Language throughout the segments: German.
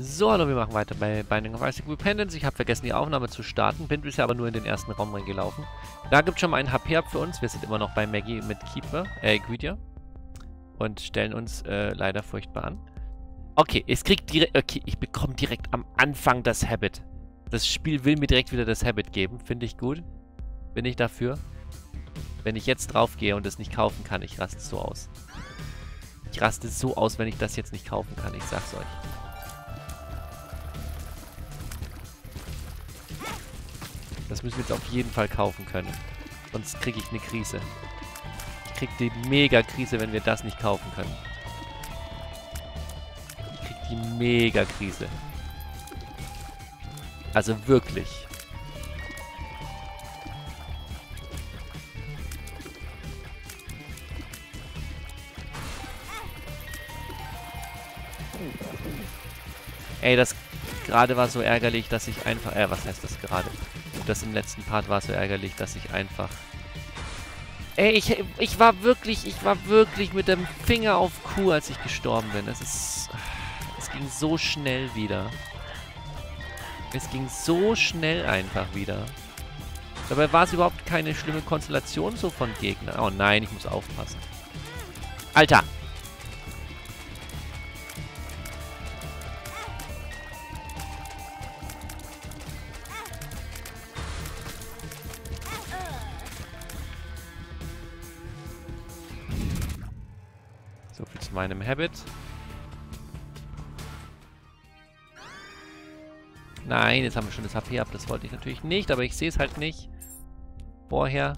So, hallo, wir machen weiter bei Binding of Isaac Repentance. Ich habe vergessen, die Aufnahme zu starten. Bin bisher aber nur in den ersten Raum reingelaufen. Da gibt es schon mal einen HP-Up für uns. Wir sind immer noch bei Maggie mit Keeper, äh, Gwydia. Und stellen uns äh, leider furchtbar an. Okay, es kriegt direkt, okay, ich bekomme direkt am Anfang das Habit. Das Spiel will mir direkt wieder das Habit geben. Finde ich gut. Bin ich dafür. Wenn ich jetzt draufgehe und es nicht kaufen kann, ich raste so aus. Ich raste so aus, wenn ich das jetzt nicht kaufen kann. Ich sag's euch. Das müssen wir jetzt auf jeden Fall kaufen können. Sonst kriege ich eine Krise. Ich krieg die Mega-Krise, wenn wir das nicht kaufen können. Ich krieg die Mega-Krise. Also wirklich. Ey, das gerade war so ärgerlich, dass ich einfach... Äh, was heißt das gerade? Das im letzten Part war so ärgerlich, dass ich einfach... Ey, ich, ich war wirklich, ich war wirklich mit dem Finger auf Q, als ich gestorben bin. Es ist... Es ging so schnell wieder. Es ging so schnell einfach wieder. Dabei war es überhaupt keine schlimme Konstellation so von Gegnern. Oh nein, ich muss aufpassen. Alter! So viel zu meinem Habit. Nein, jetzt haben wir schon das HP ab. Das wollte ich natürlich nicht, aber ich sehe es halt nicht. Vorher.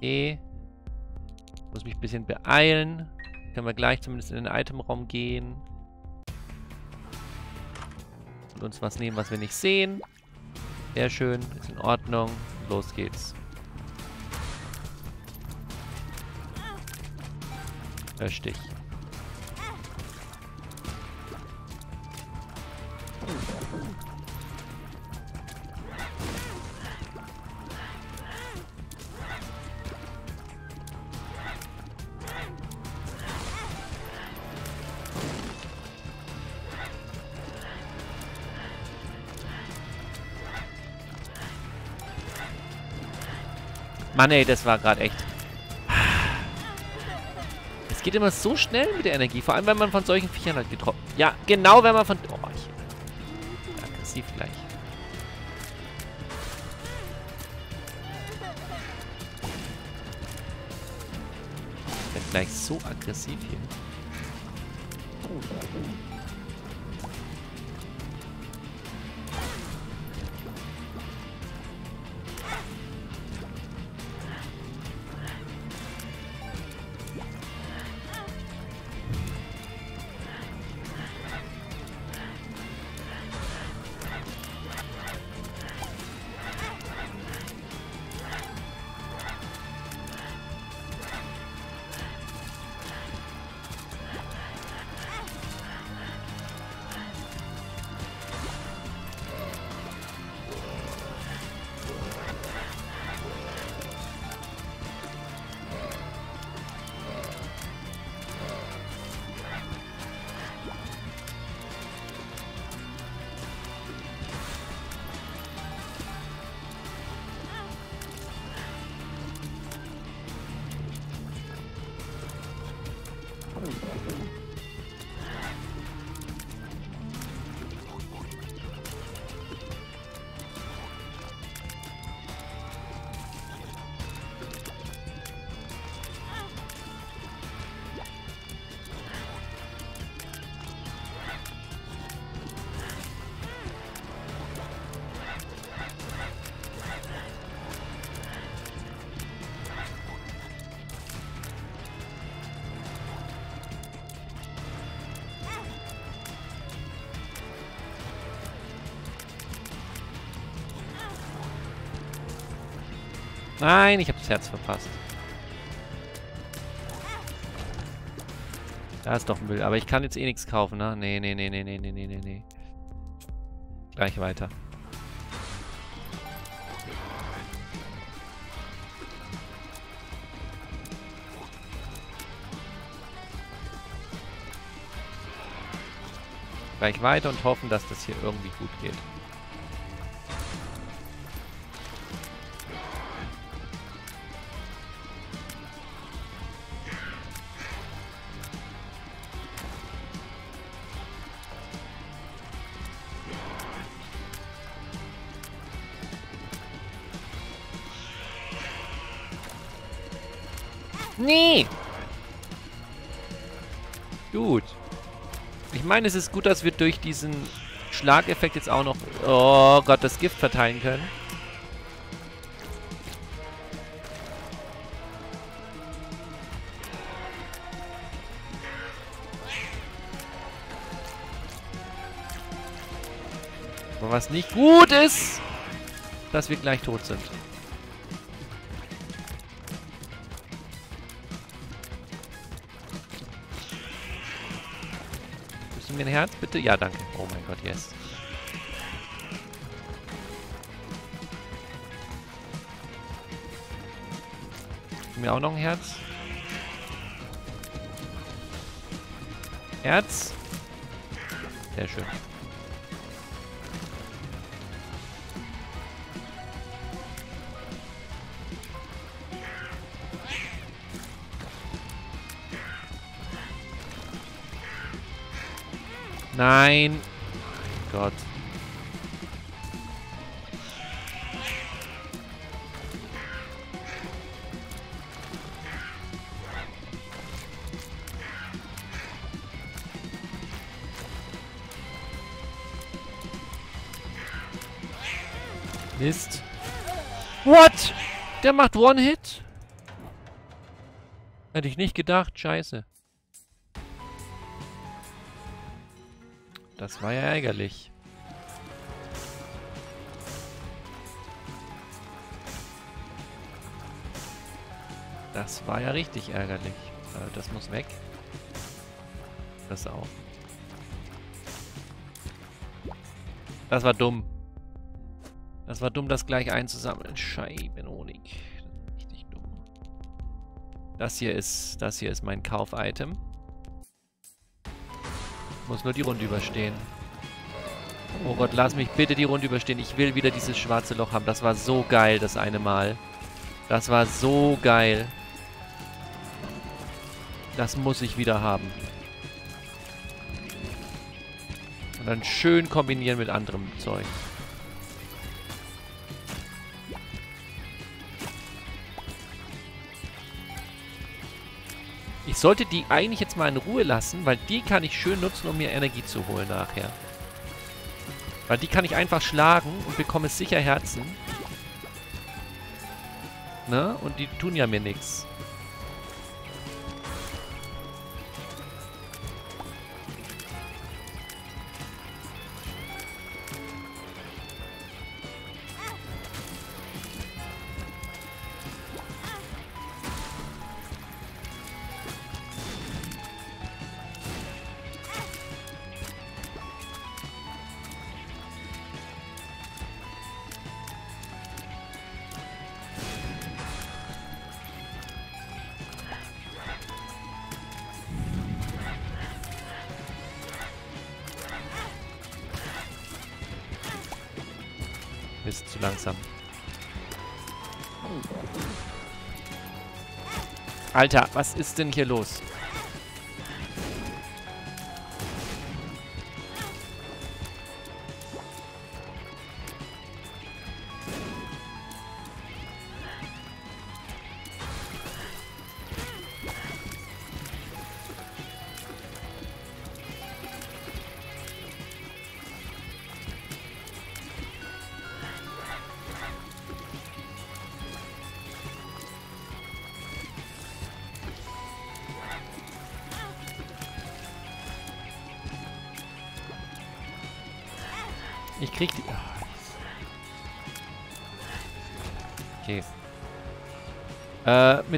E. Muss mich ein bisschen beeilen. Können wir gleich zumindest in den Itemraum gehen. Und uns was nehmen, was wir nicht sehen. Sehr schön. Ist in Ordnung. Los geht's. Stich. Mann ey, das war gerade echt... Geht immer so schnell mit der Energie, vor allem wenn man von solchen Viechern halt getroffen... Ja, genau wenn man von... Oh, ich... Aggressiv gleich. Ich werde gleich so aggressiv hier. Nein, ich habe das Herz verpasst. Da ist doch Müll. Aber ich kann jetzt eh nichts kaufen, ne? Nee, nee, nee, nee, nee, nee, nee, nee. Gleich weiter. Gleich weiter und hoffen, dass das hier irgendwie gut geht. Meine, es ist gut, dass wir durch diesen Schlageffekt jetzt auch noch... Oh Gott, das Gift verteilen können. Aber was nicht gut ist, dass wir gleich tot sind. Du mir ein Herz, bitte? Ja, danke. Oh mein Gott, yes. Mir auch noch ein Herz. Herz. Sehr schön. Nein. Mein Gott. Mist. What? Der macht One-Hit? Hätte ich nicht gedacht. Scheiße. Das war ja ärgerlich. Das war ja richtig ärgerlich. Äh, das muss weg. Das auch. Das war dumm. Das war dumm, das gleich einzusammeln. Scheibenhonig. Richtig dumm. Das hier ist, das hier ist mein Kauf-Item. Muss nur die Runde überstehen. Oh Gott, lass mich bitte die Runde überstehen. Ich will wieder dieses schwarze Loch haben. Das war so geil, das eine Mal. Das war so geil. Das muss ich wieder haben. Und dann schön kombinieren mit anderem Zeug. Sollte die eigentlich jetzt mal in Ruhe lassen, weil die kann ich schön nutzen, um mir Energie zu holen nachher. Weil die kann ich einfach schlagen und bekomme sicher Herzen. Ne? Und die tun ja mir nichts. Ist zu langsam. Alter, was ist denn hier los?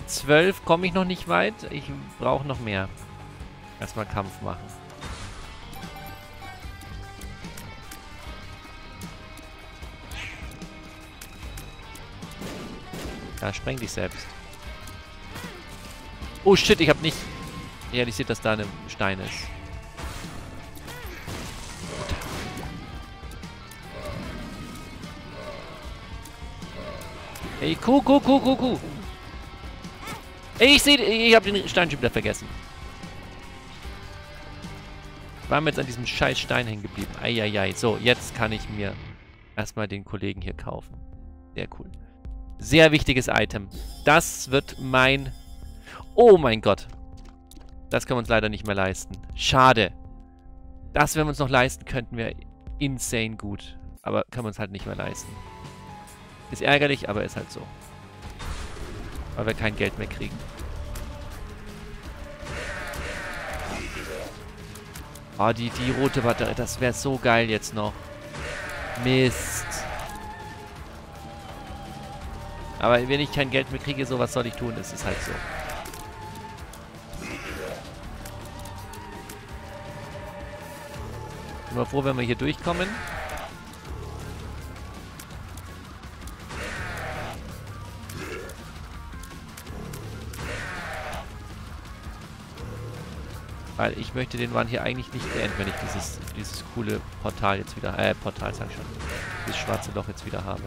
12 komme ich noch nicht weit. Ich brauche noch mehr. Erstmal Kampf machen. Ja, spreng dich selbst. Oh shit, ich habe nicht realisiert, dass da ein Stein ist. Ey, Kuh, Kuh, Kuh, Kuh, Kuh. Ich sehe, ich habe den Steintyp wieder vergessen. Waren wir jetzt an diesem scheiß Stein hängen geblieben. Eieiei. So, jetzt kann ich mir erstmal den Kollegen hier kaufen. Sehr cool. Sehr wichtiges Item. Das wird mein... Oh mein Gott. Das können wir uns leider nicht mehr leisten. Schade. Das, wenn wir uns noch leisten könnten, wäre insane gut. Aber können wir uns halt nicht mehr leisten. Ist ärgerlich, aber ist halt so. Weil wir kein Geld mehr kriegen. Oh, die, die rote Batterie, das wäre so geil jetzt noch. Mist. Aber wenn ich kein Geld mehr kriege, so was soll ich tun? Es ist halt so. Bin mal froh, wenn wir hier durchkommen. Weil ich möchte den Run hier eigentlich nicht beenden, wenn ich dieses, dieses coole Portal jetzt wieder, äh, Portal sag ich schon, dieses schwarze Loch jetzt wieder habe.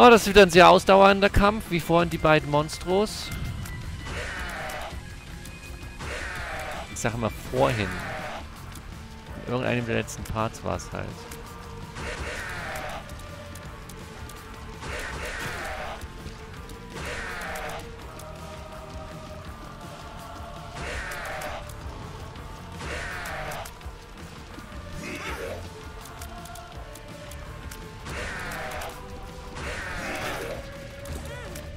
Oh, das ist wieder ein sehr ausdauernder Kampf, wie vorhin die beiden Monstros. Ich sage immer vorhin. In irgendeinem der letzten Parts war es halt.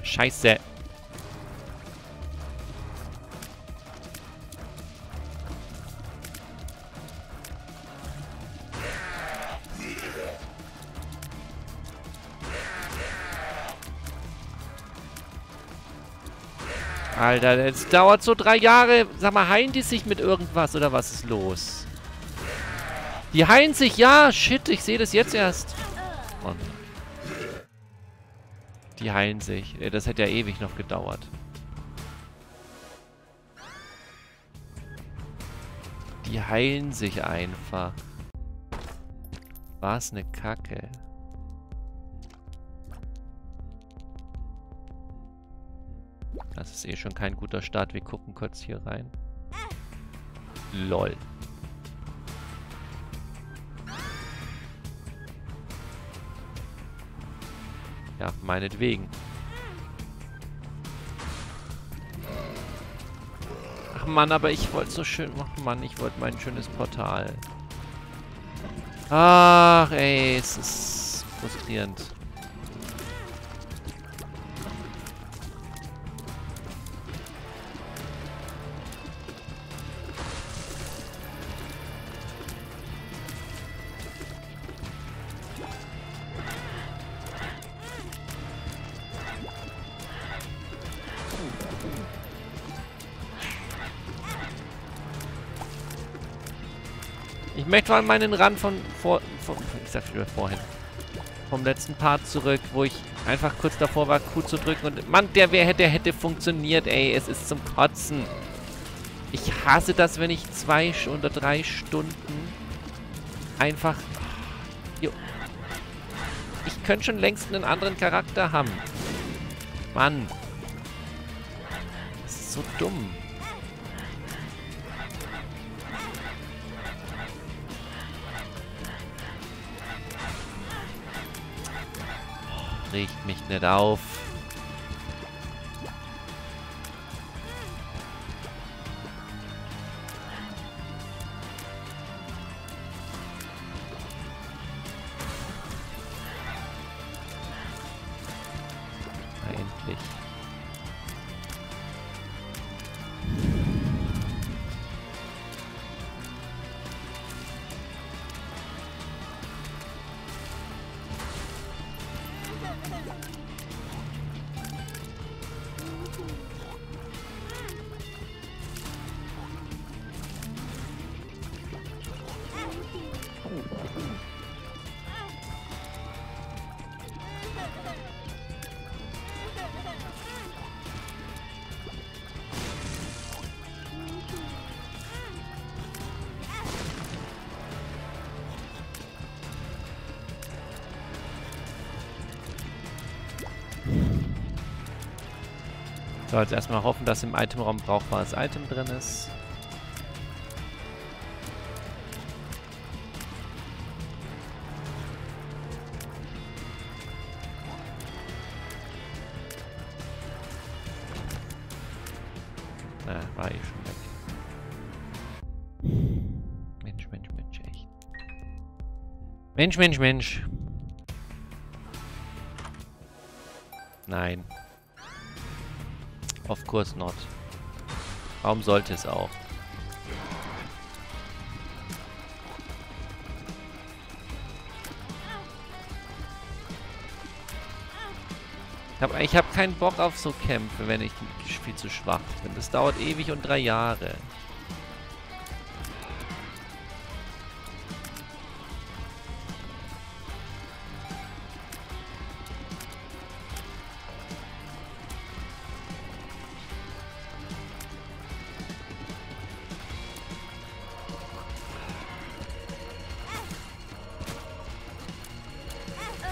Scheiße. Alter, es dauert so drei Jahre. Sag mal, heilen die sich mit irgendwas oder was ist los? Die heilen sich, ja. Shit, ich sehe das jetzt erst. Oh die heilen sich. Das hätte ja ewig noch gedauert. Die heilen sich einfach. Was eine Kacke. Ist eh schon kein guter Start. Wir gucken kurz hier rein. LOL. Ja, meinetwegen. Ach Mann, aber ich wollte so schön... Ach Mann, ich wollte mein schönes Portal. Ach, ey, es ist frustrierend. Möchte mal meinen Rand von vor, von, ich sag wieder vorhin, vom letzten Part zurück, wo ich einfach kurz davor war, Q zu drücken und Mann, der wer hätte, hätte funktioniert, ey, es ist zum Kotzen. Ich hasse das, wenn ich zwei oder drei Stunden einfach... Jo. Ich könnte schon längst einen anderen Charakter haben. Mann. Das ist so dumm. Regt mich nicht auf. So, jetzt erstmal hoffen, dass im Itemraum brauchbares Item drin ist. Na, war eh schon weg. Mensch, Mensch, Mensch, echt. Mensch, Mensch, Mensch. Nein. Of course not. Warum sollte es auch? Ich habe hab keinen Bock auf so Kämpfe, wenn ich viel zu schwach bin. Das dauert ewig und drei Jahre.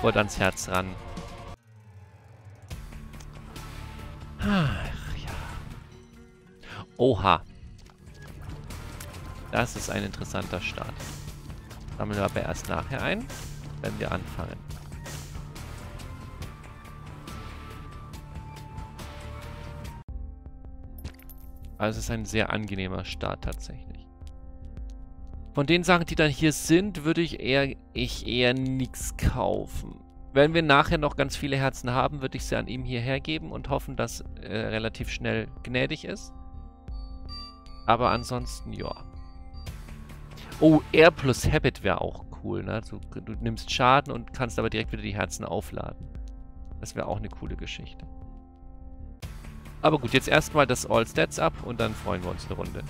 Wollte ans Herz ran. Ach ja. Oha. Das ist ein interessanter Start. Sammeln wir aber erst nachher ein, wenn wir anfangen. Also es ist ein sehr angenehmer Start tatsächlich. Von den Sachen, die dann hier sind, würde ich eher, ich eher nichts kaufen. Wenn wir nachher noch ganz viele Herzen haben, würde ich sie an ihm hierher geben und hoffen, dass er relativ schnell gnädig ist. Aber ansonsten, ja. Oh, R plus Habit wäre auch cool, ne? Du, du nimmst Schaden und kannst aber direkt wieder die Herzen aufladen. Das wäre auch eine coole Geschichte. Aber gut, jetzt erstmal das All Stats ab und dann freuen wir uns eine Runde.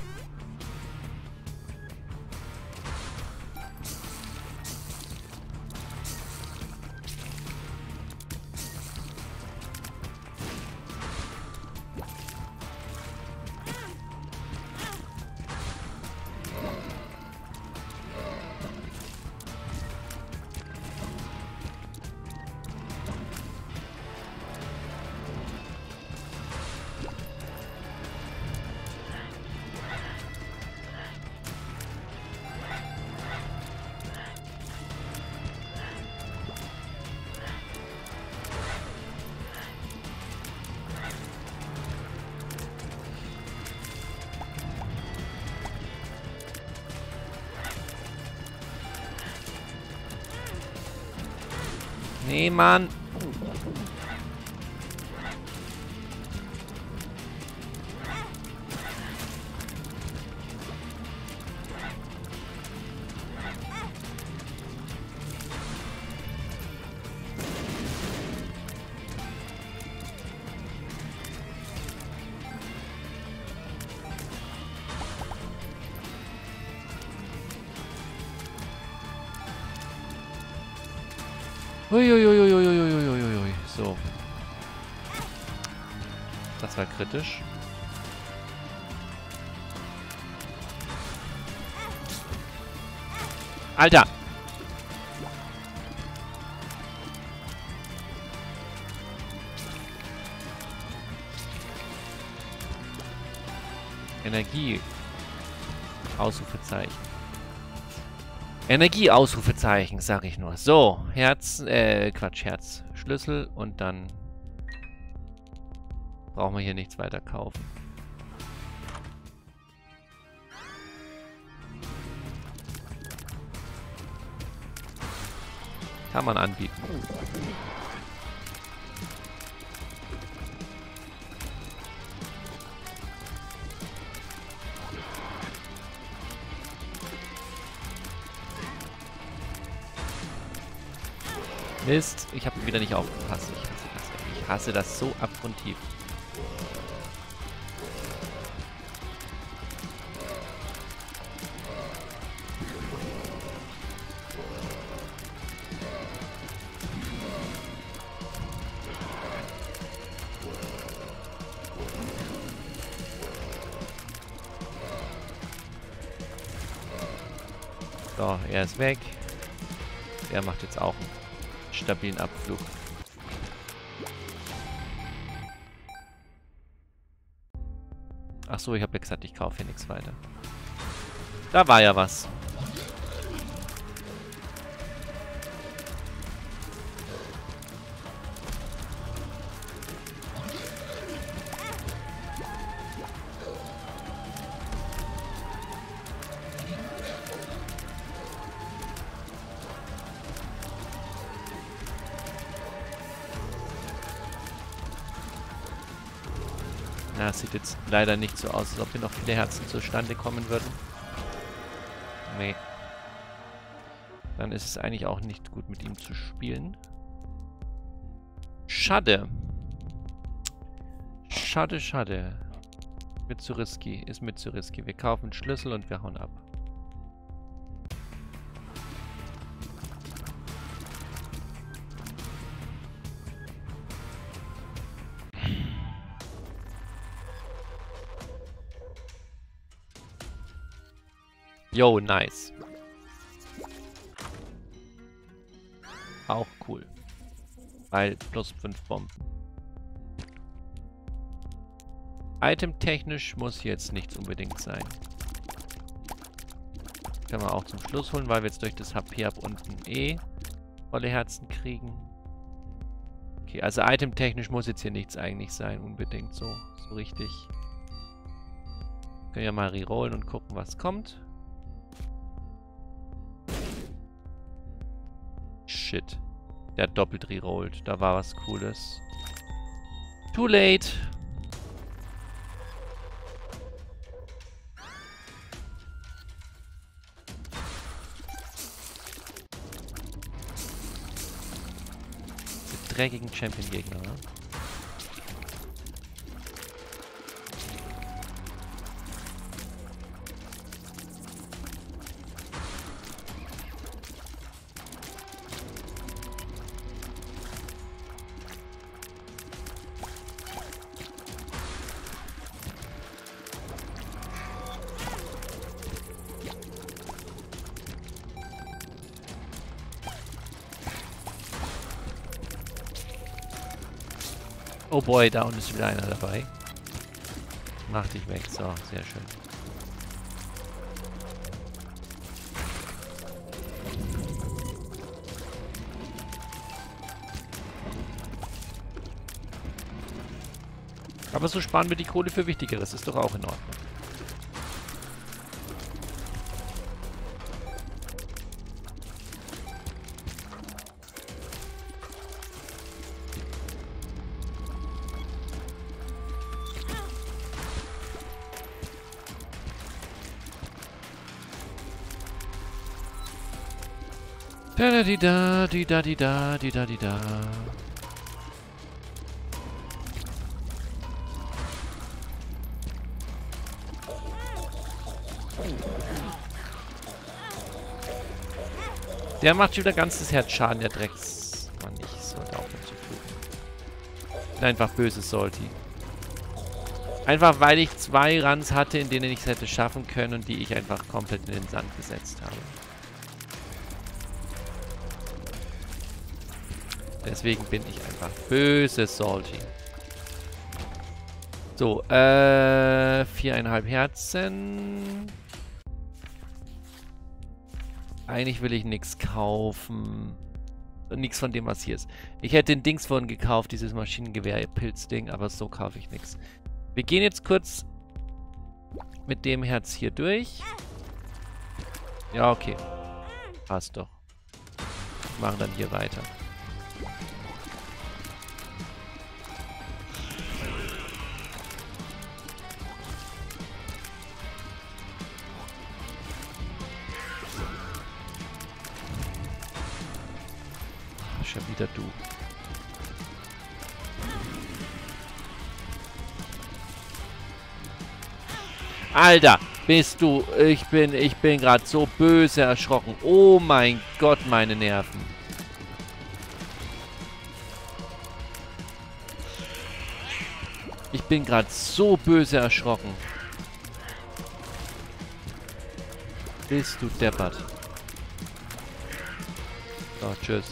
Uiuiuiuiuiuiui. So. Das war kritisch. Alter! Energie, Ausrufezeichen, sag ich nur. So, Herz, äh, Quatsch, Herz, Schlüssel und dann brauchen wir hier nichts weiter kaufen. Kann man anbieten. Mist, ich habe wieder nicht aufgepasst. Ich hasse das, ich hasse das so abgrundtief. So, er ist weg. Er macht jetzt auch einen stabilen Abflug. Ach so, ich habe ja gesagt, ich kaufe hier nichts weiter. Da war ja was. Sieht jetzt leider nicht so aus, als ob hier noch viele Herzen zustande kommen würden. Nee. Dann ist es eigentlich auch nicht gut, mit ihm zu spielen. Schade. Schade, schade. Mit zu risky. Ist mit zu risky. Wir kaufen Schlüssel und wir hauen ab. Yo, nice. Auch cool. Weil plus 5 Bomben. Itemtechnisch muss jetzt nichts unbedingt sein. Können wir auch zum Schluss holen, weil wir jetzt durch das HP ab unten eh volle Herzen kriegen. Okay, also itemtechnisch muss jetzt hier nichts eigentlich sein, unbedingt so, so richtig. Können ja mal rerollen und gucken, was kommt. Shit. Der hat doppelt rerollt. Da war was Cooles. Too late. Dreckigen Champion-Gegner, ne? Boy, da unten ist wieder einer dabei. Mach dich weg. So, sehr schön. Aber so sparen wir die Kohle für Wichtigeres. Ist doch auch in Ordnung. Da di da, di da di da, di da di da. Der macht wieder ganzes Herz Schaden, der Drecks. Mann, ich sollte aufhören zu fluchen. Bin einfach böse Salty. Einfach weil ich zwei Runs hatte, in denen ich es hätte schaffen können und die ich einfach komplett in den Sand gesetzt habe. Deswegen bin ich einfach böse Salty. So, äh, viereinhalb Herzen. Eigentlich will ich nichts kaufen. Nichts von dem, was hier ist. Ich hätte den Dings vorhin gekauft, dieses Maschinengewehr-Pilzding, aber so kaufe ich nichts. Wir gehen jetzt kurz mit dem Herz hier durch. Ja, okay. Passt doch. Machen dann hier weiter. Wieder du. Alter, bist du... Ich bin, ich bin gerade so böse erschrocken. Oh mein Gott, meine Nerven. Ich bin gerade so böse erschrocken. Bist du deppert. So, tschüss.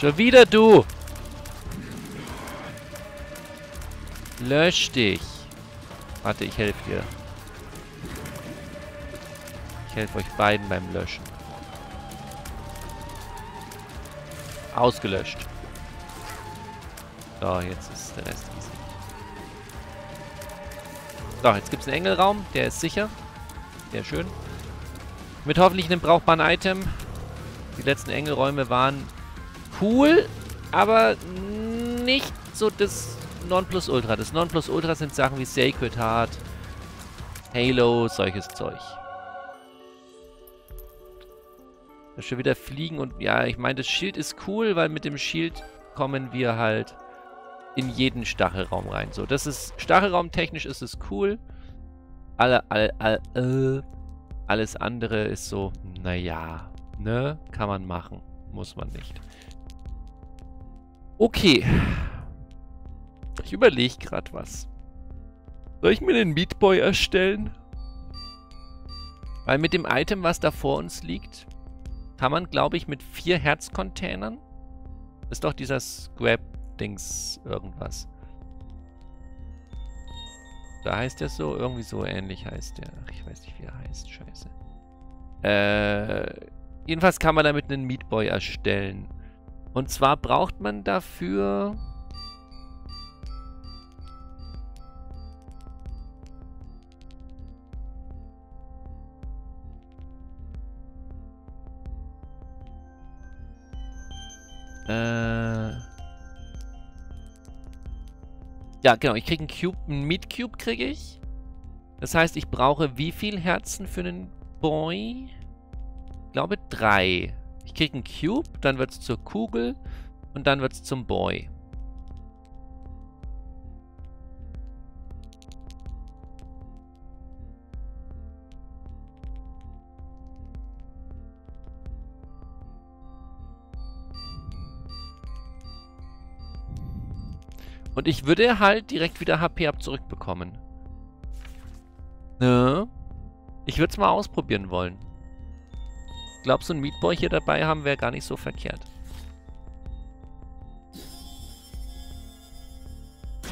Schon wieder du! Lösch dich. Warte, ich helfe dir. Ich helfe euch beiden beim Löschen. Ausgelöscht. So, jetzt ist der Rest easy. So, jetzt gibt es einen Engelraum. Der ist sicher. Sehr schön. Mit hoffentlich einem brauchbaren Item. Die letzten Engelräume waren cool, aber nicht so das Nonplusultra. Das Nonplusultra sind Sachen wie Sacred Heart, Halo, solches Zeug. Schon wieder fliegen und ja, ich meine, das Schild ist cool, weil mit dem Schild kommen wir halt in jeden Stachelraum rein. So, das ist, Stachelraumtechnisch ist es cool. Alle, alle, alle, äh, alles andere ist so, naja, ne, kann man machen. Muss man nicht. Okay. Ich überlege gerade was. Soll ich mir den Meatboy erstellen? Weil mit dem Item, was da vor uns liegt, kann man, glaube ich, mit vier Herzcontainern. Ist doch dieser Scrap-Dings irgendwas. Da heißt der so, irgendwie so ähnlich heißt der. Ach, ich weiß nicht, wie er heißt. Scheiße. Äh, jedenfalls kann man damit einen Meatboy erstellen. Und zwar braucht man dafür... Äh... Ja, genau. Ich kriege einen Cube, einen Meat Cube kriege ich. Das heißt, ich brauche wie viel Herzen für einen Boy? Ich glaube drei. Ich kriege einen Cube, dann wird es zur Kugel und dann wird es zum Boy. Und ich würde halt direkt wieder HP ab zurückbekommen. Ne? Ich würde es mal ausprobieren wollen. Ich glaube, so ein Meatboy hier dabei haben wäre gar nicht so verkehrt.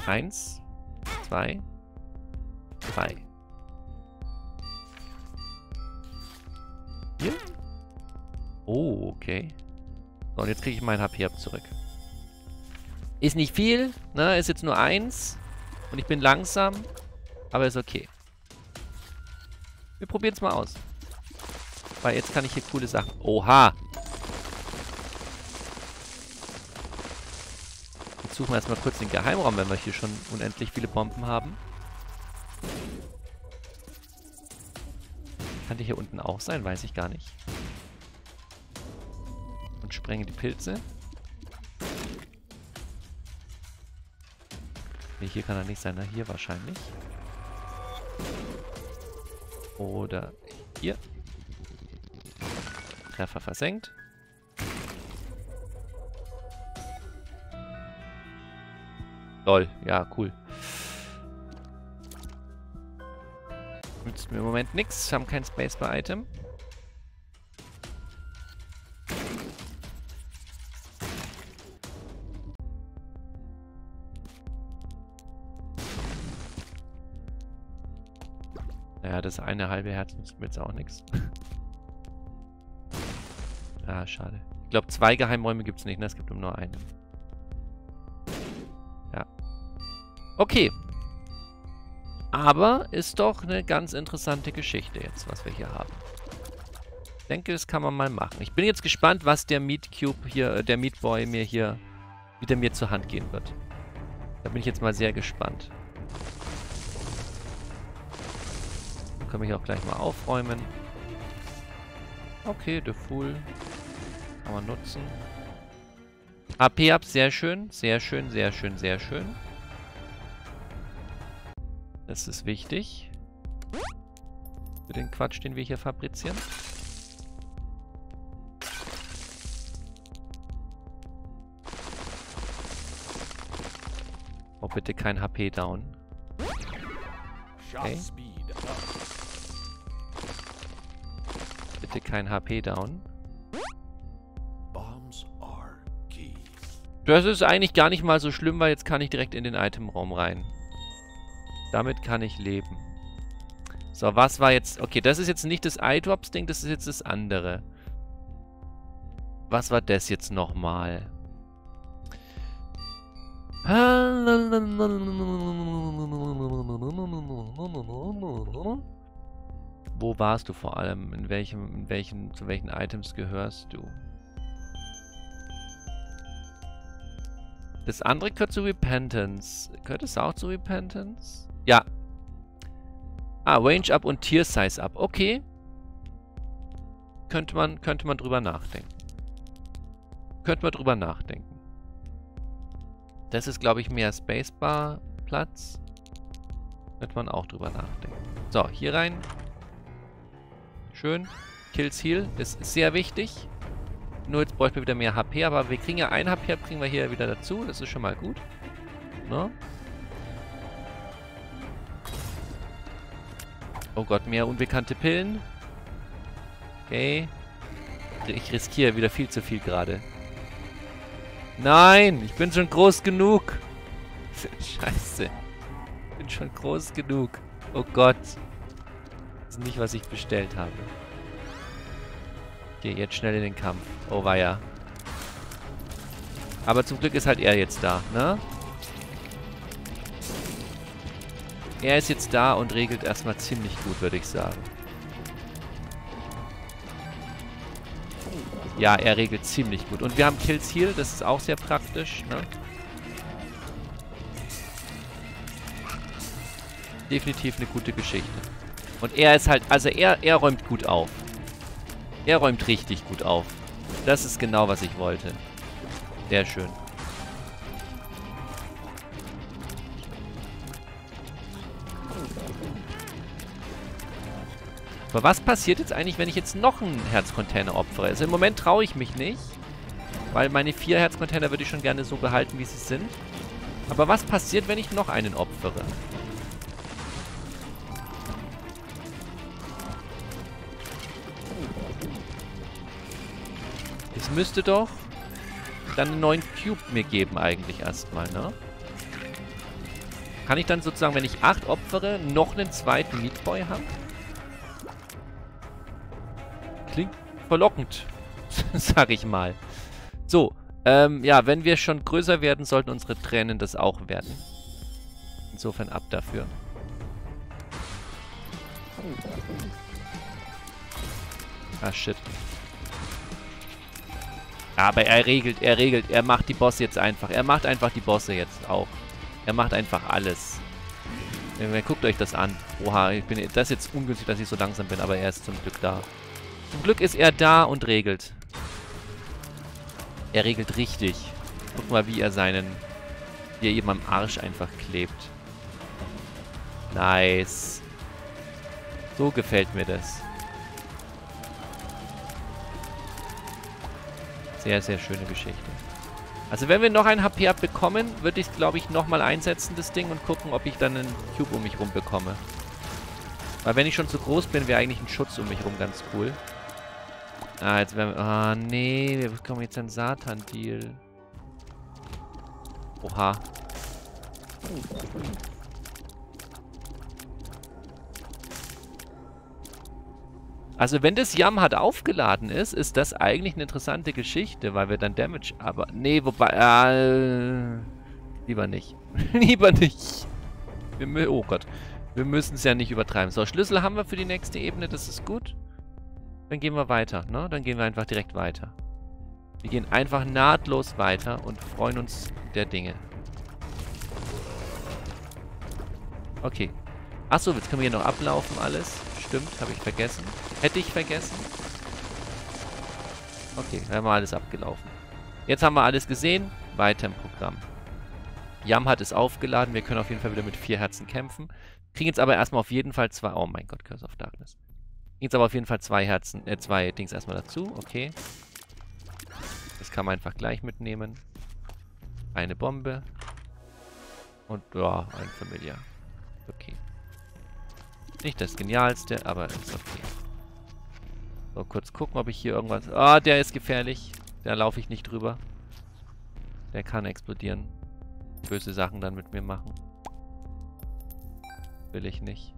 Eins, zwei, drei. Hier? Oh, okay. So, und jetzt kriege ich mein HP ab zurück. Ist nicht viel, ne? Ist jetzt nur eins. Und ich bin langsam. Aber ist okay. Wir probieren es mal aus. Weil jetzt kann ich hier coole Sachen... Oha! Jetzt suchen wir erstmal kurz den Geheimraum, wenn wir hier schon unendlich viele Bomben haben. Kann die hier unten auch sein? Weiß ich gar nicht. Und sprengen die Pilze. Ne, hier kann er nicht sein. Na, hier wahrscheinlich. Oder hier. Treffer versenkt. Lol, ja, cool. Nützt mir im Moment nichts. Haben kein Spacebar-Item. Naja, das eine halbe Herz nützt mir jetzt auch nichts. Ah, schade. Ich glaube, zwei Geheimräume gibt es nicht, ne? Es gibt nur einen. Ja. Okay. Aber ist doch eine ganz interessante Geschichte jetzt, was wir hier haben. Ich denke, das kann man mal machen. Ich bin jetzt gespannt, was der Meat Cube hier, äh, der Meat Boy mir hier, wieder mir zur Hand gehen wird. Da bin ich jetzt mal sehr gespannt. Können wir hier auch gleich mal aufräumen. Okay, der Fool. Kann man nutzen. HP ab, sehr schön. Sehr schön, sehr schön, sehr schön. Das ist wichtig. Für den Quatsch, den wir hier fabrizieren. Oh, bitte kein HP down. Okay. Bitte kein HP down. Das ist eigentlich gar nicht mal so schlimm, weil jetzt kann ich direkt in den Itemraum rein. Damit kann ich leben. So, was war jetzt... Okay, das ist jetzt nicht das Eye-Drops-Ding, das ist jetzt das andere. Was war das jetzt nochmal? Wo warst du vor allem? In welchem, in welchen, zu welchen Items gehörst du? Das andere gehört zu Repentance. Gehört es auch zu Repentance? Ja. Ah, Range up und Tier Size up. Okay. Könnte man, könnte man drüber nachdenken. Könnte man drüber nachdenken. Das ist, glaube ich, mehr Spacebar-Platz. Könnte man auch drüber nachdenken. So, hier rein. Schön. Kills Heal ist sehr wichtig. Nur jetzt bräuchten wir wieder mehr HP, aber wir kriegen ja ein HP, kriegen wir hier wieder dazu. Das ist schon mal gut. Ne? Oh Gott, mehr unbekannte Pillen. Okay. Ich riskiere wieder viel zu viel gerade. Nein, ich bin schon groß genug. Scheiße. Ich bin schon groß genug. Oh Gott. Das ist nicht, was ich bestellt habe. Okay, jetzt schnell in den Kampf. Oh weia. Aber zum Glück ist halt er jetzt da, ne? Er ist jetzt da und regelt erstmal ziemlich gut, würde ich sagen. Ja, er regelt ziemlich gut. Und wir haben Kills Heal, das ist auch sehr praktisch, ne? Definitiv eine gute Geschichte. Und er ist halt, also er, er räumt gut auf. Er räumt richtig gut auf. Das ist genau, was ich wollte. Sehr schön. Aber was passiert jetzt eigentlich, wenn ich jetzt noch einen Herzcontainer opfere? Also im Moment traue ich mich nicht. Weil meine vier Herzcontainer würde ich schon gerne so behalten, wie sie sind. Aber was passiert, wenn ich noch einen opfere? Müsste doch dann einen neuen Cube mir geben eigentlich erstmal, ne? Kann ich dann sozusagen, wenn ich acht opfere, noch einen zweiten Meatboy haben? Klingt verlockend, sag ich mal. So, ähm, ja, wenn wir schon größer werden, sollten unsere Tränen das auch werden. Insofern ab dafür. Ah, shit. Aber er regelt, er regelt, er macht die Bosse jetzt einfach. Er macht einfach die Bosse jetzt auch. Er macht einfach alles. Guckt euch das an. Oha, ich bin, das ist jetzt ungünstig, dass ich so langsam bin, aber er ist zum Glück da. Zum Glück ist er da und regelt. Er regelt richtig. Guck mal, wie er seinen... Wie er eben am Arsch einfach klebt. Nice. So gefällt mir das. Sehr, sehr schöne Geschichte. Also wenn wir noch ein HP abbekommen, würde ich es, glaube ich, nochmal einsetzen, das Ding, und gucken, ob ich dann einen Cube um mich rum bekomme. Weil wenn ich schon zu groß bin, wäre eigentlich ein Schutz um mich rum ganz cool. Ah, jetzt werden wir... Ah, nee, wir bekommen jetzt einen Satan-Deal. Oha. Also wenn das Yam aufgeladen ist, ist das eigentlich eine interessante Geschichte, weil wir dann Damage... Aber... Nee, wobei... Äh, lieber nicht. lieber nicht. Wir, oh Gott. Wir müssen es ja nicht übertreiben. So, Schlüssel haben wir für die nächste Ebene. Das ist gut. Dann gehen wir weiter, ne? Dann gehen wir einfach direkt weiter. Wir gehen einfach nahtlos weiter und freuen uns der Dinge. Okay. Achso, jetzt können wir hier noch ablaufen alles. Stimmt, habe ich vergessen. Hätte ich vergessen. Okay, dann haben wir alles abgelaufen. Jetzt haben wir alles gesehen. Weiter im Programm. Yam hat es aufgeladen. Wir können auf jeden Fall wieder mit vier Herzen kämpfen. Kriegen jetzt aber erstmal auf jeden Fall zwei... Oh mein Gott, Curse of Darkness. Jetzt aber auf jeden Fall zwei Herzen, äh, zwei Dings erstmal dazu. Okay. Das kann man einfach gleich mitnehmen. Eine Bombe. Und, ja, ein Familiar. Nicht das Genialste, aber ist okay. So, kurz gucken, ob ich hier irgendwas... Ah, der ist gefährlich. Da laufe ich nicht drüber. Der kann explodieren. Böse Sachen dann mit mir machen. Will ich nicht.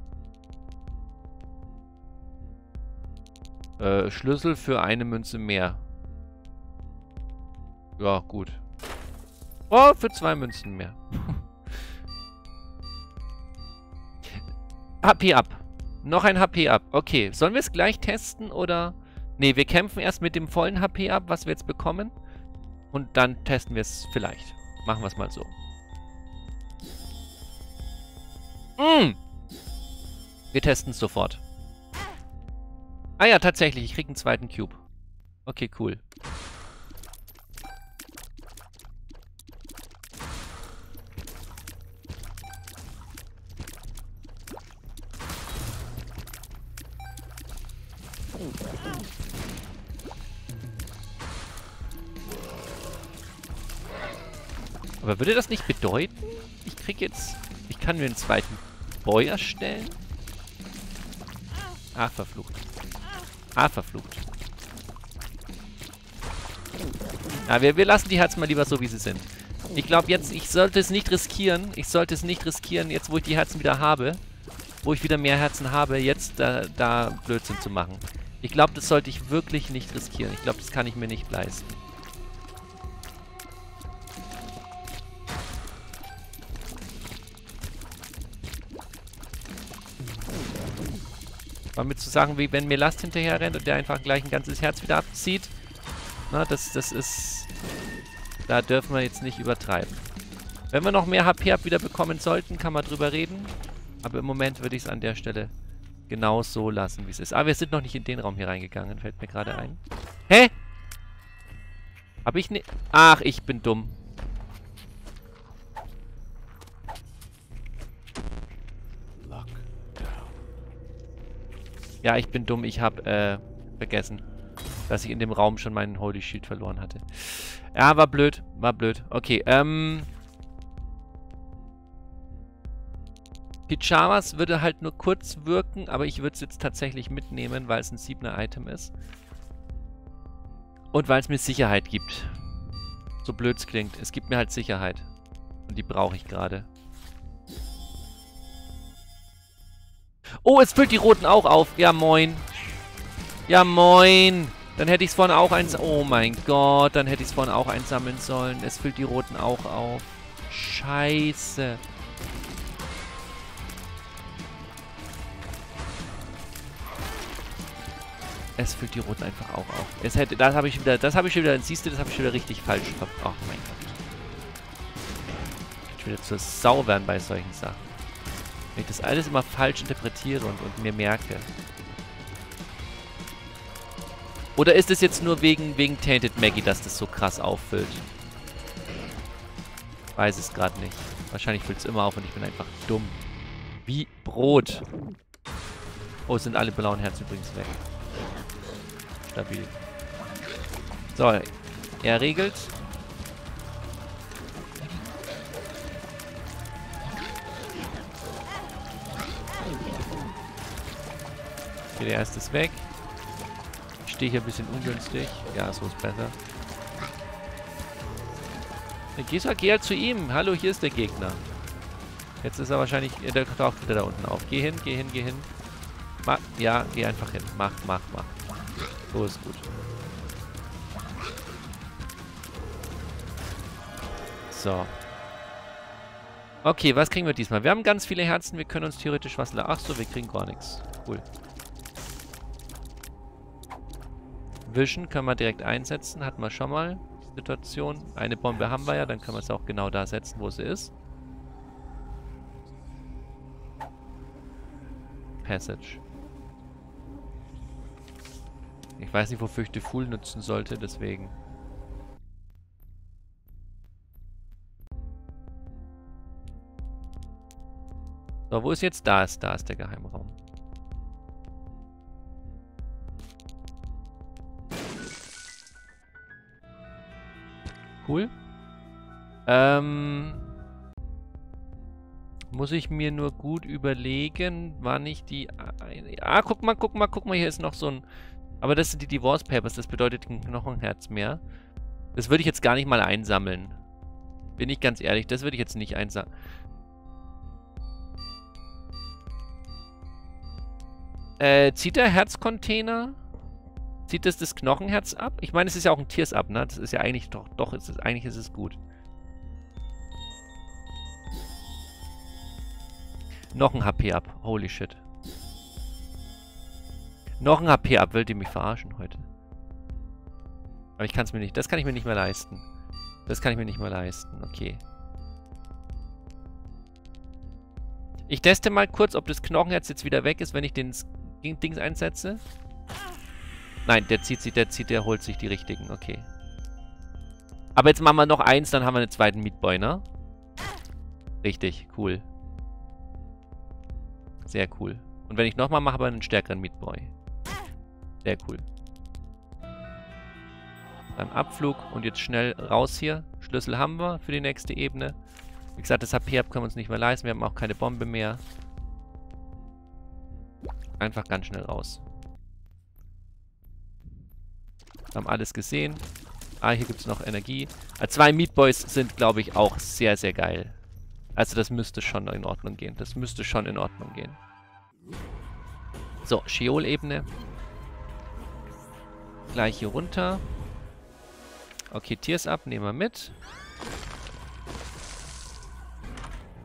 Äh, Schlüssel für eine Münze mehr. Ja, gut. Oh, für zwei Münzen mehr. HP ab. Noch ein HP ab. Okay, sollen wir es gleich testen oder... Ne, wir kämpfen erst mit dem vollen HP ab, was wir jetzt bekommen. Und dann testen wir es vielleicht. Machen wir es mal so. Mm. Wir testen es sofort. Ah ja, tatsächlich. Ich kriege einen zweiten Cube. Okay, cool. Würde das nicht bedeuten, ich krieg jetzt... Ich kann mir einen zweiten Boy erstellen? Ah, verflucht. Ah, verflucht. Na, wir, wir lassen die Herzen mal lieber so, wie sie sind. Ich glaube jetzt, ich sollte es nicht riskieren. Ich sollte es nicht riskieren, jetzt wo ich die Herzen wieder habe. Wo ich wieder mehr Herzen habe, jetzt da, da Blödsinn zu machen. Ich glaube, das sollte ich wirklich nicht riskieren. Ich glaube, das kann ich mir nicht leisten. Sagen, wie wenn mir Last hinterher rennt und der einfach gleich ein ganzes Herz wieder abzieht, na, das, das ist... Da dürfen wir jetzt nicht übertreiben. Wenn wir noch mehr HP ab wieder bekommen sollten, kann man drüber reden. Aber im Moment würde ich es an der Stelle genau so lassen, wie es ist. Aber wir sind noch nicht in den Raum hier reingegangen, fällt mir gerade ein. Hä? Hab ich ne... Ach, ich bin dumm. Ja, ich bin dumm. Ich habe äh, vergessen, dass ich in dem Raum schon meinen Holy Shield verloren hatte. Ja, war blöd. War blöd. Okay, ähm... Pyjamas würde halt nur kurz wirken, aber ich würde es jetzt tatsächlich mitnehmen, weil es ein siebener Item ist. Und weil es mir Sicherheit gibt. So blöd es klingt. Es gibt mir halt Sicherheit. Und die brauche ich gerade. Oh, es füllt die roten auch auf. Ja, moin. Ja, moin. Dann hätte ich es vorhin auch eins... Oh mein Gott, dann hätte ich es vorhin auch einsammeln sollen. Es füllt die roten auch auf. Scheiße. Es füllt die roten einfach auch auf. Es hätte, das habe ich wieder, das habe ich schon wieder, siehst du, das habe ich schon wieder richtig falsch. Oh mein Gott. Ich will wieder zur Sau werden bei solchen Sachen. Wenn ich das alles immer falsch interpretiere und, und mir merke. Oder ist es jetzt nur wegen, wegen Tainted Maggie, dass das so krass auffüllt? Weiß es gerade nicht. Wahrscheinlich füllt es immer auf und ich bin einfach dumm. Wie Brot. Oh, es sind alle blauen Herzen übrigens weg. Stabil. So, er regelt. Okay, der erste ist weg. Ich stehe hier ein bisschen ungünstig. Ja, so ist besser. Dann du, geh halt zu ihm. Hallo, hier ist der Gegner. Jetzt ist er wahrscheinlich... Der taucht wieder da unten auf. Geh hin, geh hin, geh hin. Mach, ja, geh einfach hin. Mach, mach, mach. So ist gut. So. Okay, was kriegen wir diesmal? Wir haben ganz viele Herzen. Wir können uns theoretisch was... Ach so, wir kriegen gar nichts. Cool. Vision können wir direkt einsetzen. Hatten wir schon mal. Situation. Eine Bombe haben wir ja. Dann können wir es auch genau da setzen, wo sie ist. Passage. Ich weiß nicht, wofür ich die Fool nutzen sollte, deswegen. So, wo ist jetzt? Da ist, da ist der Geheimraum. Cool. Ähm... Muss ich mir nur gut überlegen, wann ich die... Ah, guck mal, guck mal, guck mal, hier ist noch so ein aber das sind die Divorce Papers, das bedeutet ein Knochenherz mehr. Das würde ich jetzt gar nicht mal einsammeln. Bin ich ganz ehrlich, das würde ich jetzt nicht einsammeln. Äh, zieht der Herzcontainer? Zieht das das Knochenherz ab? Ich meine, es ist ja auch ein Tiers ab, ne? Das ist ja eigentlich doch, doch, ist es, eigentlich ist es gut. Noch ein HP ab. Holy shit. Noch ein HP ab. Wollt ihr mich verarschen heute? Aber ich kann es mir nicht... Das kann ich mir nicht mehr leisten. Das kann ich mir nicht mehr leisten. Okay. Ich teste mal kurz, ob das Knochenherz jetzt wieder weg ist, wenn ich den Dings einsetze. Nein, der zieht sich, der zieht, der holt sich die richtigen. Okay. Aber jetzt machen wir noch eins, dann haben wir einen zweiten Meatboy, ne? Richtig, cool. Sehr cool. Und wenn ich nochmal mache, aber einen stärkeren Meatboy. Sehr cool. Dann Abflug und jetzt schnell raus hier. Schlüssel haben wir für die nächste Ebene. Wie gesagt, das HP können wir uns nicht mehr leisten. Wir haben auch keine Bombe mehr. Einfach ganz schnell raus. Haben alles gesehen. Ah, hier gibt es noch Energie. Ah, zwei Meatboys sind, glaube ich, auch sehr, sehr geil. Also das müsste schon in Ordnung gehen. Das müsste schon in Ordnung gehen. So, Sheol-Ebene. Gleich hier runter. Okay, Tiers ab, nehmen wir mit.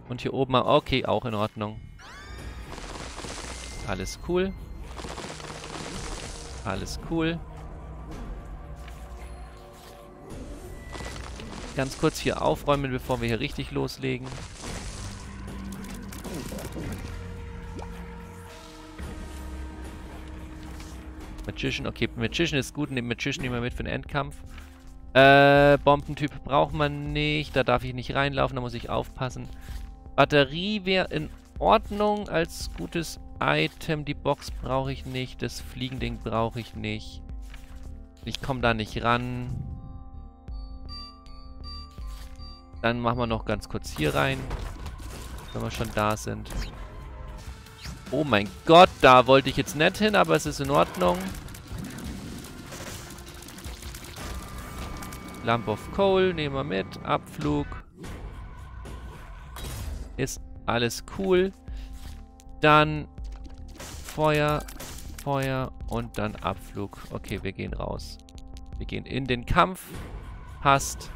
Und hier oben, okay, auch in Ordnung. Alles cool. Alles cool. Ganz kurz hier aufräumen, bevor wir hier richtig loslegen. Magician, okay, Magician ist gut, nehmen Magician wir mit für den Endkampf. Äh, Bombentyp braucht man nicht, da darf ich nicht reinlaufen, da muss ich aufpassen. Batterie wäre in Ordnung als gutes Item, die Box brauche ich nicht, das Fliegending brauche ich nicht. Ich komme da nicht ran. Dann machen wir noch ganz kurz hier rein. Wenn wir schon da sind. Oh mein Gott, da wollte ich jetzt nicht hin, aber es ist in Ordnung. Lamp of Coal nehmen wir mit. Abflug. Ist alles cool. Dann Feuer, Feuer und dann Abflug. Okay, wir gehen raus. Wir gehen in den Kampf. Passt.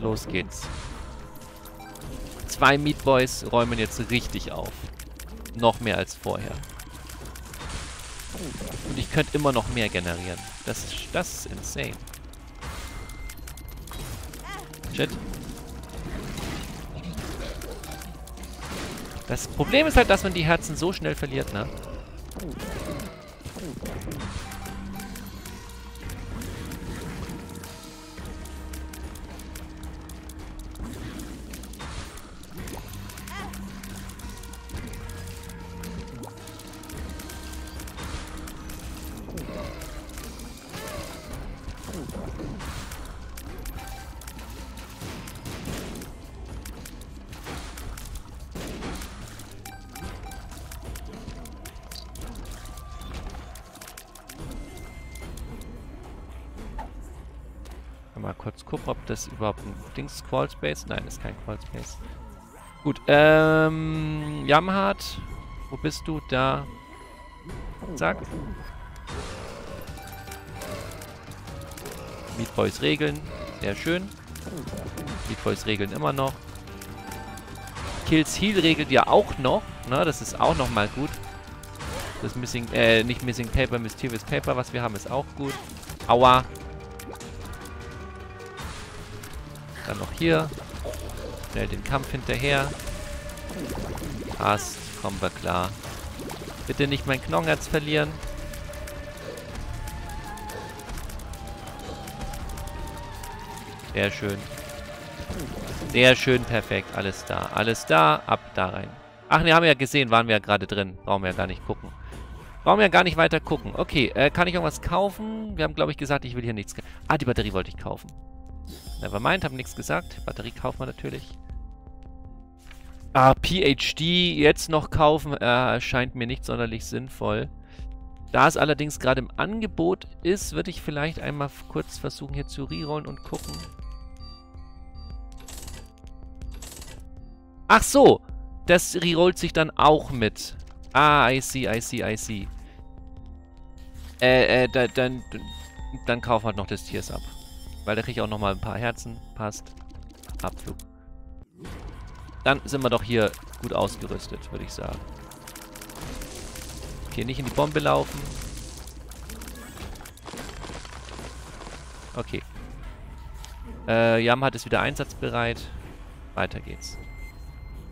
Los geht's. Zwei Meat Boys räumen jetzt richtig auf. Noch mehr als vorher. Und ich könnte immer noch mehr generieren. Das ist, das ist insane. Shit. Das Problem ist halt, dass man die Herzen so schnell verliert, ne? Mal kurz gucken, ob das überhaupt ein Dings Qual Space. Nein, ist kein Qual Space. Gut, ähm, Jamhard, wo bist du? Da. Zack. Meat Boys regeln. Sehr schön. Meat Boys regeln immer noch. Kills Heal regelt ja auch noch. Ne? Das ist auch noch mal gut. Das Missing, äh, nicht Missing Paper, Mysterious Paper, was wir haben, ist auch gut. Aua. Dann noch hier. Schnell den Kampf hinterher. Passt. Kommen wir klar. Bitte nicht mein Knochenherz verlieren. Sehr schön. Sehr schön, perfekt. Alles da. Alles da. Ab da rein. Ach, ne, haben wir ja gesehen. Waren wir ja gerade drin. Brauchen wir ja gar nicht gucken. Brauchen wir ja gar nicht weiter gucken. Okay, äh, kann ich irgendwas kaufen? Wir haben, glaube ich, gesagt, ich will hier nichts... Ah, die Batterie wollte ich kaufen. Nevermind, haben nichts gesagt. Batterie kaufen wir natürlich. Ah, PhD jetzt noch kaufen, äh, mir nicht sonderlich sinnvoll. Da es allerdings gerade im Angebot ist, würde ich vielleicht einmal kurz versuchen hier zu rerollen und gucken. Ach so, das rerollt sich dann auch mit. Ah, I see, I see, I see. Äh, äh, da, dann, dann kauf halt noch das Tiers ab. Weil da kriege ich auch nochmal ein paar Herzen. Passt. Abflug. Dann sind wir doch hier gut ausgerüstet, würde ich sagen. Okay, nicht in die Bombe laufen. Okay. Äh, Yamaha ist wieder einsatzbereit. Weiter geht's.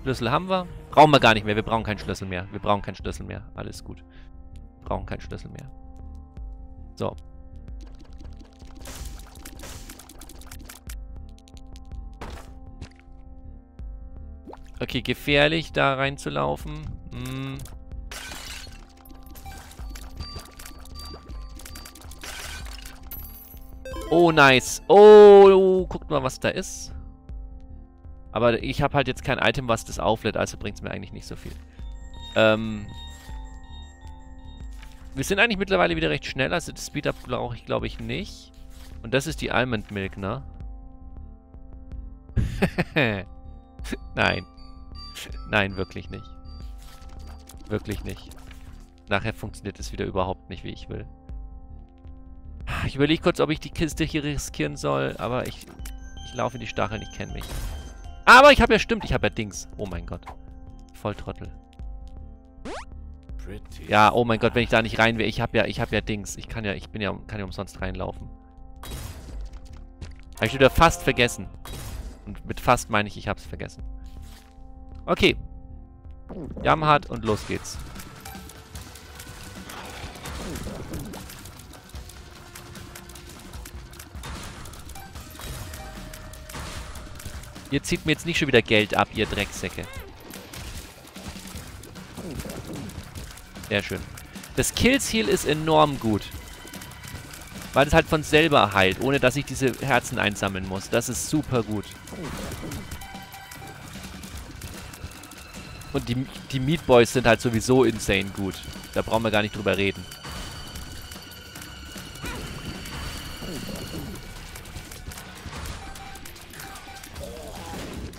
Schlüssel haben wir. Brauchen wir gar nicht mehr. Wir brauchen keinen Schlüssel mehr. Wir brauchen keinen Schlüssel mehr. Alles gut. Brauchen keinen Schlüssel mehr. So. Okay, gefährlich da reinzulaufen. Hm. Oh, nice. Oh, guckt mal, was da ist. Aber ich habe halt jetzt kein Item, was das auflädt, also bringt es mir eigentlich nicht so viel. Ähm, wir sind eigentlich mittlerweile wieder recht schnell, also das Speed-Up brauche ich, glaube ich, nicht. Und das ist die Almond Milk, ne? Nein. Nein, wirklich nicht. Wirklich nicht. Nachher funktioniert es wieder überhaupt nicht, wie ich will. Ich überlege kurz, ob ich die Kiste hier riskieren soll, aber ich, ich laufe in die Stacheln, ich kenne mich. Aber ich habe ja, stimmt, ich habe ja Dings. Oh mein Gott. Volltrottel. Ja, oh mein Gott, wenn ich da nicht rein wäre, ich habe ja, ich habe ja Dings. Ich kann ja, ich bin ja, kann ja umsonst reinlaufen. Habe ich wieder fast vergessen. Und mit fast meine ich, ich habe es vergessen. Okay. Jamhard und los geht's. Ihr zieht mir jetzt nicht schon wieder Geld ab, ihr Drecksäcke. Sehr schön. Das Kills-Heal ist enorm gut. Weil es halt von selber heilt, ohne dass ich diese Herzen einsammeln muss. Das ist super gut. Und die, die Meat Boys sind halt sowieso insane gut. Da brauchen wir gar nicht drüber reden.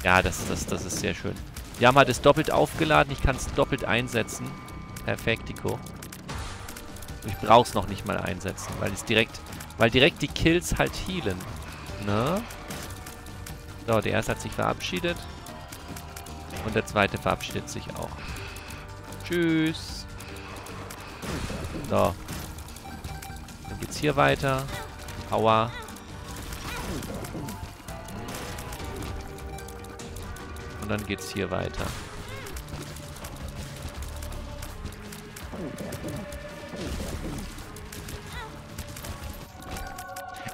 Ja, das, das, das ist sehr schön. Wir haben halt es doppelt aufgeladen. Ich kann es doppelt einsetzen. Perfektiko. Ich brauche es noch nicht mal einsetzen, weil es direkt, weil direkt die Kills halt healen. Ne? So, der erste hat sich verabschiedet. Und der zweite verabschiedet sich auch. Tschüss. So. Dann geht's hier weiter. Aua. Und dann geht's hier weiter.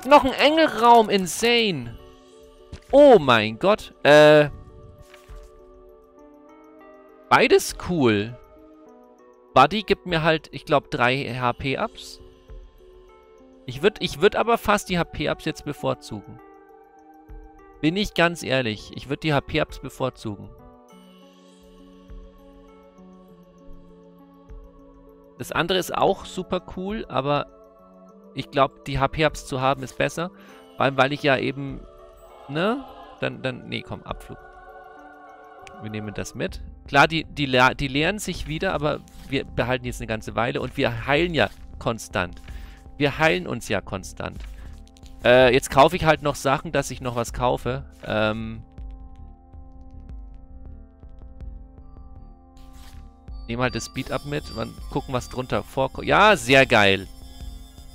Noch ein Engelraum, insane. Oh mein Gott. Äh. Beides cool. Buddy gibt mir halt, ich glaube, drei HP-Ups. Ich würde ich würd aber fast die HP-Ups jetzt bevorzugen. Bin ich ganz ehrlich. Ich würde die HP-Ups bevorzugen. Das andere ist auch super cool, aber ich glaube, die HP-Ups zu haben ist besser. Vor allem, weil ich ja eben, ne? Dann, dann, nee, komm, Abflug. Wir nehmen das mit. Klar, die, die, die leeren sich wieder, aber wir behalten jetzt eine ganze Weile und wir heilen ja konstant. Wir heilen uns ja konstant. Äh, jetzt kaufe ich halt noch Sachen, dass ich noch was kaufe. Ähm, Nehme halt das Speed-Up mit. und gucken, was drunter vorkommt. Ja, sehr geil.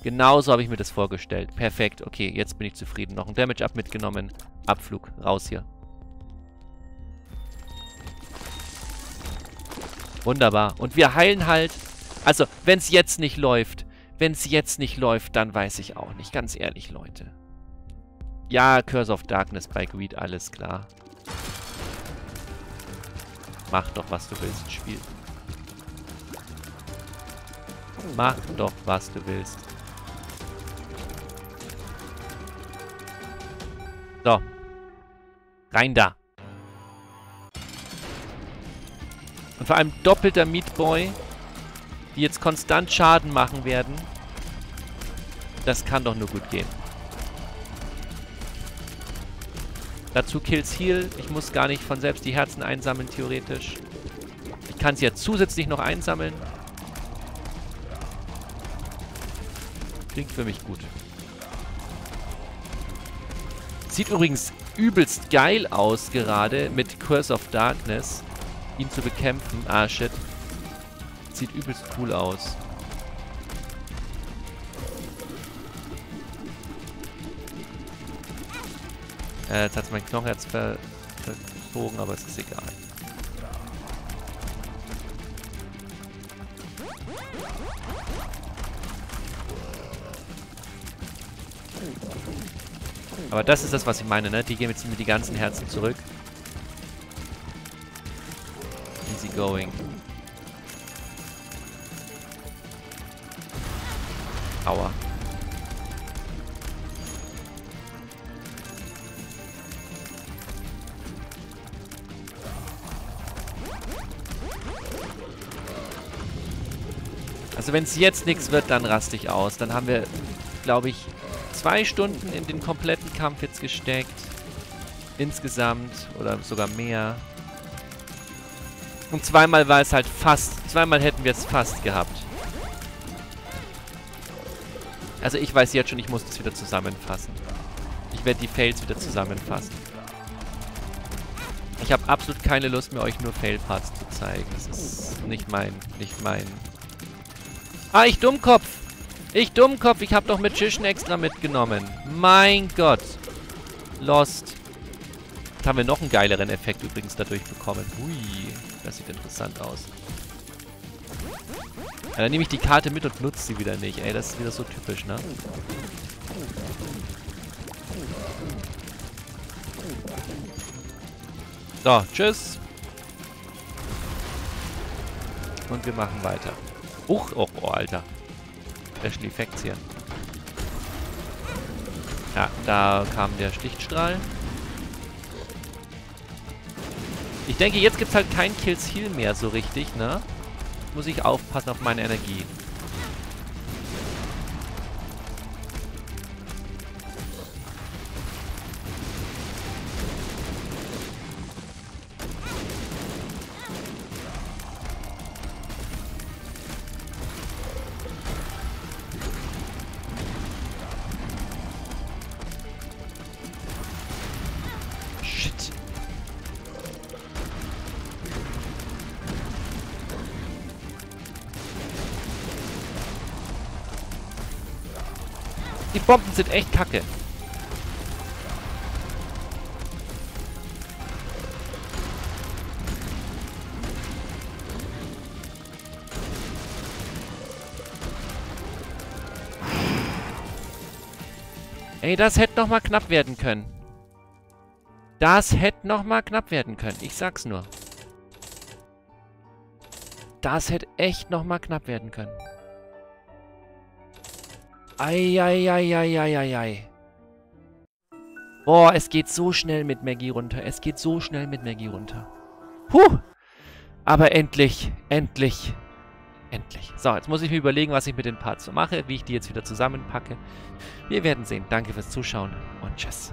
Genauso habe ich mir das vorgestellt. Perfekt. Okay, jetzt bin ich zufrieden. Noch ein Damage-Up mitgenommen. Abflug. Raus hier. Wunderbar. Und wir heilen halt... Also, wenn es jetzt nicht läuft, wenn es jetzt nicht läuft, dann weiß ich auch nicht. Ganz ehrlich, Leute. Ja, Curse of Darkness bei Greed, alles klar. Mach doch, was du willst, Spiel. Mach doch, was du willst. So. Rein da. Und vor allem doppelter Meat Boy, die jetzt konstant Schaden machen werden. Das kann doch nur gut gehen. Dazu Kills Heal. Ich muss gar nicht von selbst die Herzen einsammeln, theoretisch. Ich kann sie ja zusätzlich noch einsammeln. Klingt für mich gut. Sieht übrigens übelst geil aus gerade mit Curse of Darkness. Ihn zu bekämpfen. Ah, shit. Sieht übelst cool aus. Äh, jetzt hat es mein Knochenherz ver verzogen, aber es ist egal. Aber das ist das, was ich meine, ne? Die gehen jetzt mit die ganzen Herzen zurück. Going. Aua. Also wenn es jetzt nichts wird, dann raste ich aus. Dann haben wir, glaube ich, zwei Stunden in den kompletten Kampf jetzt gesteckt. Insgesamt. Oder sogar mehr. Und zweimal war es halt fast. Zweimal hätten wir es fast gehabt. Also ich weiß jetzt schon, ich muss das wieder zusammenfassen. Ich werde die Fails wieder zusammenfassen. Ich habe absolut keine Lust mehr, euch nur Fail-Parts zu zeigen. Das ist nicht mein, nicht mein Ah, ich Dummkopf. Ich Dummkopf. Ich habe doch Magician extra mitgenommen. Mein Gott. Lost. Jetzt haben wir noch einen geileren Effekt übrigens dadurch bekommen. Hui. Das sieht interessant aus. Ja, dann nehme ich die Karte mit und nutze sie wieder nicht. Ey, das ist wieder so typisch, ne? So, tschüss. Und wir machen weiter. Huch, oh, oh, Alter. Special Effects hier. Ja, da kam der Stichstrahl. Ich denke, jetzt gibt es halt kein Kills Heal mehr so richtig, ne? Muss ich aufpassen auf meine Energie. Bomben sind echt kacke. Ey, das hätte noch mal knapp werden können. Das hätte noch mal knapp werden können. Ich sag's nur. Das hätte echt noch mal knapp werden können. Eieieiei. Boah, es geht so schnell mit Maggie runter. Es geht so schnell mit Maggie runter. Puh. Aber endlich, endlich, endlich. So, jetzt muss ich mir überlegen, was ich mit den Parts so mache, wie ich die jetzt wieder zusammenpacke. Wir werden sehen. Danke fürs Zuschauen und tschüss.